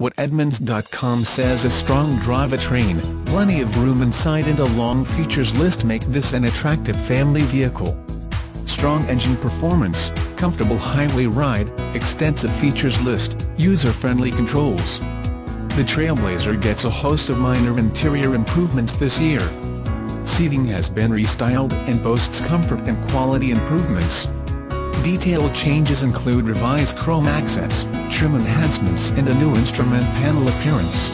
What Edmunds.com says a strong drivetrain, plenty of room inside and a long features list make this an attractive family vehicle. Strong engine performance, comfortable highway ride, extensive features list, user-friendly controls. The Trailblazer gets a host of minor interior improvements this year. Seating has been restyled and boasts comfort and quality improvements. Detailed changes include revised chrome accents, trim enhancements and a new instrument panel appearance.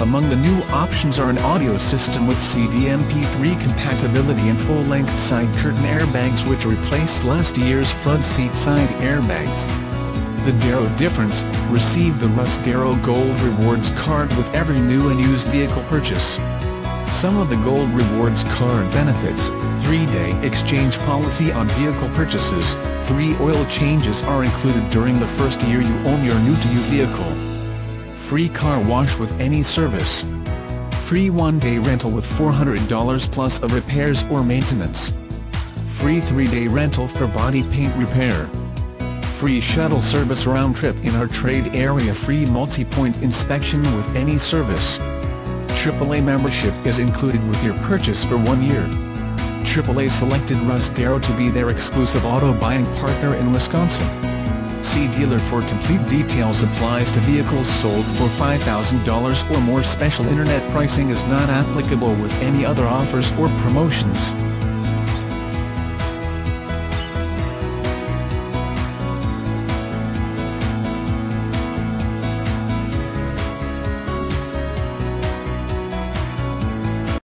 Among the new options are an audio system with CD-MP3 compatibility and full-length side curtain airbags which replace last year's front seat side airbags. The Darrow difference, receive the Russ Darrow Gold Rewards card with every new and used vehicle purchase. Some of the Gold Rewards card benefits, 3-day exchange policy on vehicle purchases, 3 oil changes are included during the first year you own your new-to-you vehicle. Free car wash with any service. Free one-day rental with $400 plus of repairs or maintenance. Free 3-day rental for body paint repair free shuttle service round trip in our trade area free multi-point inspection with any service. AAA membership is included with your purchase for one year. AAA selected Russ Darrow to be their exclusive auto buying partner in Wisconsin. See dealer for complete details applies to vehicles sold for $5,000 or more special internet pricing is not applicable with any other offers or promotions.